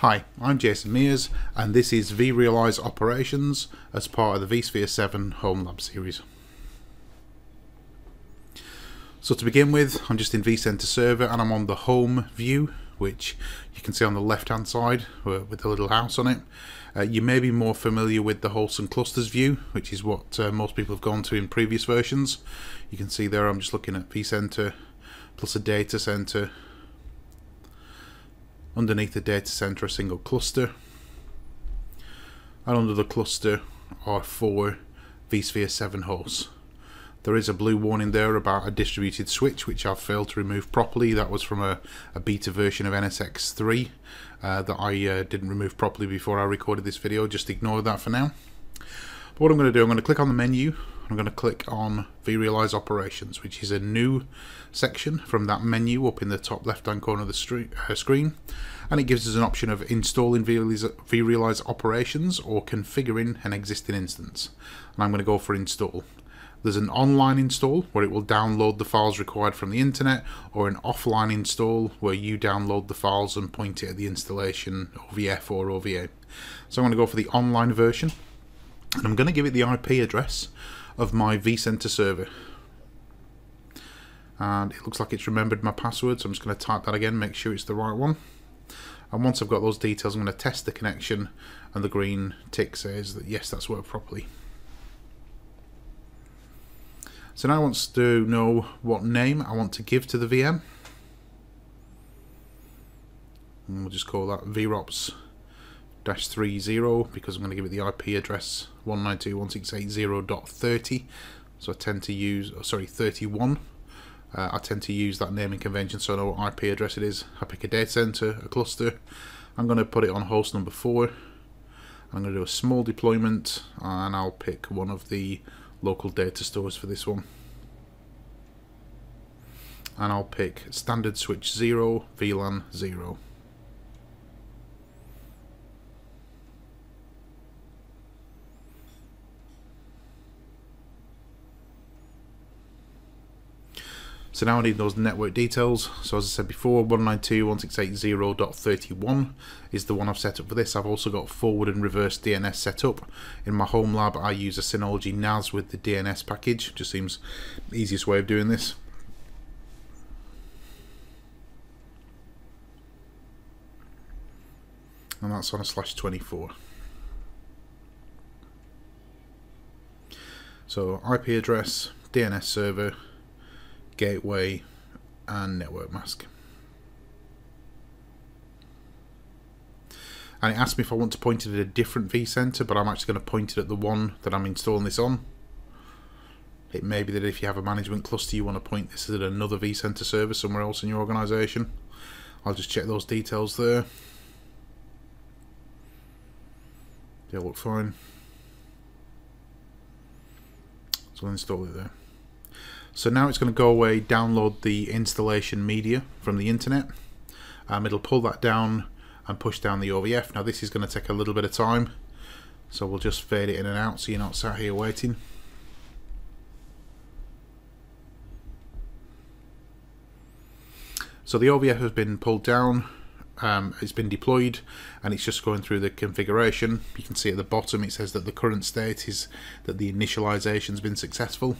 Hi, I'm Jason Meers and this is vRealize Operations as part of the vSphere 7 Home Lab series. So to begin with, I'm just in vCenter Server and I'm on the Home view, which you can see on the left hand side uh, with the little house on it. Uh, you may be more familiar with the Hosts and Clusters view, which is what uh, most people have gone to in previous versions. You can see there I'm just looking at vCenter plus a data center underneath the data center a single cluster and under the cluster are four vSphere 7 hosts. There is a blue warning there about a distributed switch which I've failed to remove properly. That was from a, a beta version of NSX 3 uh, that I uh, didn't remove properly before I recorded this video. Just ignore that for now. But what I'm going to do, I'm going to click on the menu I'm going to click on vRealize Operations, which is a new section from that menu up in the top left hand corner of the uh, screen. And it gives us an option of installing vRealize Operations or configuring an existing instance. And I'm going to go for install. There's an online install where it will download the files required from the internet or an offline install where you download the files and point it at the installation OVF or OVA. So I'm going to go for the online version and I'm going to give it the IP address of my vCenter server. And it looks like it's remembered my password, so I'm just going to type that again, make sure it's the right one. And once I've got those details, I'm going to test the connection, and the green tick says that yes, that's worked properly. So now I want to know what name I want to give to the VM. And we'll just call that VROPS 30 because I'm going to give it the IP address 192.168.0.30 so I tend to use oh, sorry 31 uh, I tend to use that naming convention so I know what IP address it is. I pick a data center a cluster. I'm going to put it on host number 4 I'm going to do a small deployment and I'll pick one of the local data stores for this one. And I'll pick standard switch 0 VLAN 0 So now I need those network details. So as I said before, 192.168.0.31 is the one I've set up for this. I've also got forward and reverse DNS set up. In my home lab, I use a Synology NAS with the DNS package. Just seems the easiest way of doing this. And that's on a slash 24. So IP address, DNS server, gateway and network mask. And it asks me if I want to point it at a different vCenter, but I'm actually going to point it at the one that I'm installing this on. It may be that if you have a management cluster, you want to point this at another vCenter server somewhere else in your organization. I'll just check those details there. They look fine. So I'll install it there. So now it's going to go away, download the installation media from the internet. Um, it'll pull that down and push down the OVF. Now this is going to take a little bit of time, so we'll just fade it in and out so you're not sat here waiting. So the OVF has been pulled down, um, it's been deployed and it's just going through the configuration. You can see at the bottom it says that the current state is that the initialization has been successful.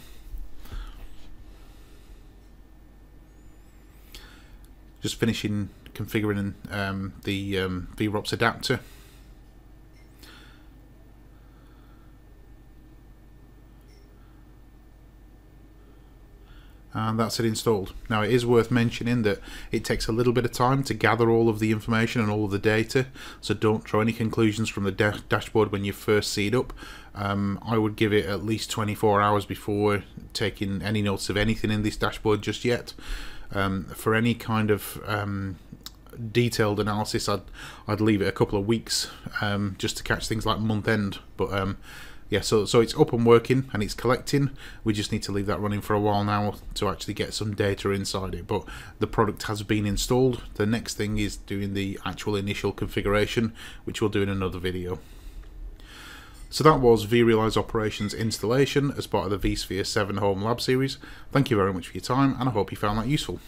Just finishing configuring um, the um, VROPS adapter. and that's it installed. Now it is worth mentioning that it takes a little bit of time to gather all of the information and all of the data so don't draw any conclusions from the da dashboard when you first see it up. Um, I would give it at least 24 hours before taking any notes of anything in this dashboard just yet um, for any kind of um, detailed analysis, I'd I'd leave it a couple of weeks um, just to catch things like month end. But um, yeah, so so it's up and working and it's collecting. We just need to leave that running for a while now to actually get some data inside it. But the product has been installed. The next thing is doing the actual initial configuration, which we'll do in another video. So that was vRealize Operations installation as part of the vSphere 7 Home Lab series. Thank you very much for your time and I hope you found that useful.